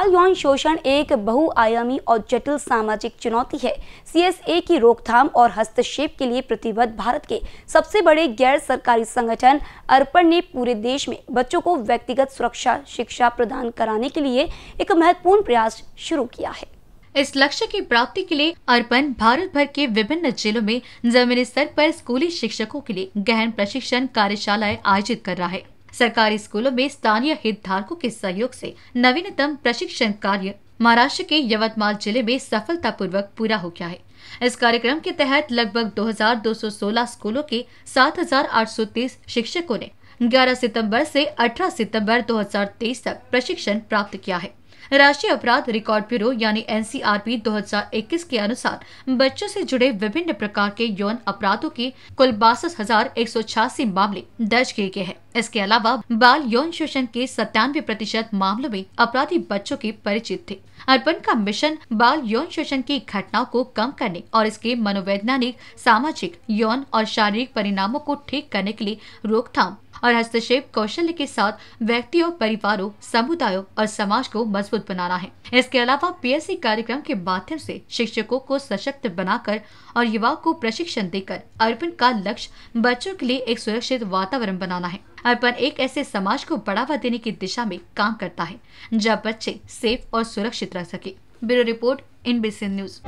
यौन शोषण एक बहुआयामी और जटिल सामाजिक चुनौती है। सीएसए की रोकथाम और हस्तक्षेप के लिए प्रतिबद्ध भारत के सबसे बड़े गैर सरकारी संगठन अर्पण ने पूरे देश में बच्चों को व्यक्तिगत सुरक्षा, शिक्षा प्रदान कराने के लिए एक महत्वपूर्ण प्रयास शुरू किया है। इस लक्ष्य की प्राप्ति के लिए अर्पण भारत भर के विभिन्न जिलों में जमीनी स्तर पर स्कूली शिक्षकों के लिए गहन प्रशिक्षण कार्यशालाएँ आयोजित कर रहा है। सरकारी स्कूलों में स्थानीय हितधारकों के सहयोग से नवीनतम प्रशिक्षण कार्य महाराष्ट्र के यवतमाल ज़िले में सफलतापूर्वक पूरा हो गया है। इस कार्यक्रम के तहत लगभग 2216 स्कूलों के 7,830 शिक्षकों ने 11 सितंबर से 18 सितंबर 2023 तक प्रशिक्षण प्राप्त किया है। राष्ट्रीय अपराध रिकॉर्ड ब्यूरो यानी एनसीआरपी 2021 के अनुसार बच्चों से जुड़े विभिन्न प्रकार के यौन अपराधों के कुल बासठ मामले दर्ज किए गए हैं। इसके अलावा बाल यौन शोषण के सत्तानवे प्रतिशत मामलों में अपराधी बच्चों के परिचित थे। अर्पण का मिशन बाल यौन शोषण की घटनाओं को कम करने और इसके मनोवैज्ञानिक, सामाजिक, यौन और शारीरिक परिणामों को ठीक करने के लिए रोकथाम और हस्तक्षेप कौशल्य के साथ व्यक्तियों, परिवारों, समुदायों और समाज को मज़बूत बनाना है। इसके अलावा पीएससी कार्यक्रम के माध्यम से शिक्षकों को सशक्त बनाकर और युवाओं को प्रशिक्षण देकर अर्पण का लक्ष्य बच्चों के लिए एक सुरक्षित वातावरण बनाना है। अर्पण एक ऐसे समाज को बढ़ावा देने की दिशा में काम करता है, जहाँ बच्चे सेफ़ और सुरक्षित रह सके। Bureau report in news